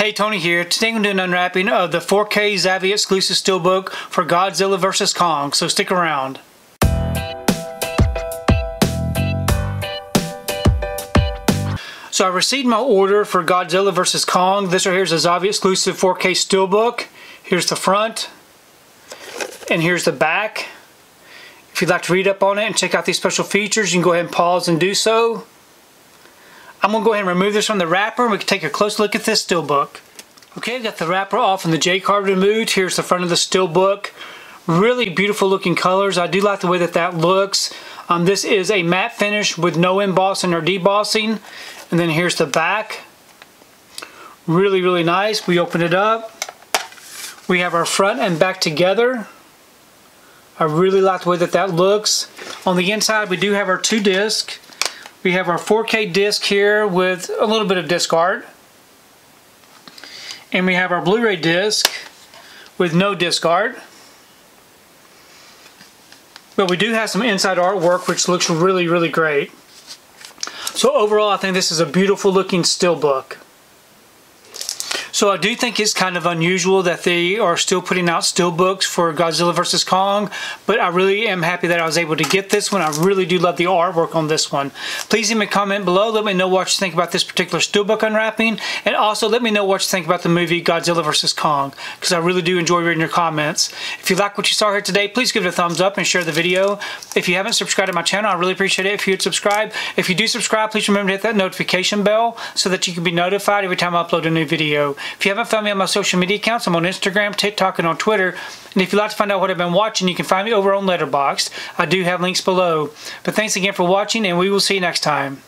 Hey, Tony here. Today I'm doing an unwrapping of the 4K Zavvi exclusive steelbook for Godzilla vs. Kong, so stick around. So I received my order for Godzilla vs. Kong. This right here is a Zavvi exclusive 4K steelbook. Here's the front, and here's the back. If you'd like to read up on it and check out these special features, you can go ahead and pause and do so. I'm to go ahead and remove this from the wrapper and we can take a close look at this steelbook. Okay, I've got the wrapper off and the J card removed. Here's the front of the steelbook. Really beautiful looking colors. I do like the way that that looks. Um, this is a matte finish with no embossing or debossing. And then here's the back. Really, really nice. We open it up. We have our front and back together. I really like the way that that looks. On the inside, we do have our two discs. We have our 4K disc here with a little bit of disc art. And we have our Blu-ray disc with no disc art. But we do have some inside artwork which looks really, really great. So overall, I think this is a beautiful looking steelbook. So I do think it's kind of unusual that they are still putting out steelbooks for Godzilla vs. Kong, but I really am happy that I was able to get this one. I really do love the artwork on this one. Please leave a comment below. Let me know what you think about this particular steelbook unwrapping, and also let me know what you think about the movie Godzilla vs. Kong, because I really do enjoy reading your comments. If you like what you saw here today, please give it a thumbs up and share the video. If you haven't subscribed to my channel, I really appreciate it if you would subscribe. If you do subscribe, please remember to hit that notification bell so that you can be notified every time I upload a new video. If you haven't found me on my social media accounts, I'm on Instagram, TikTok, and on Twitter. And if you'd like to find out what I've been watching, you can find me over on Letterboxd. I do have links below. But thanks again for watching, and we will see you next time.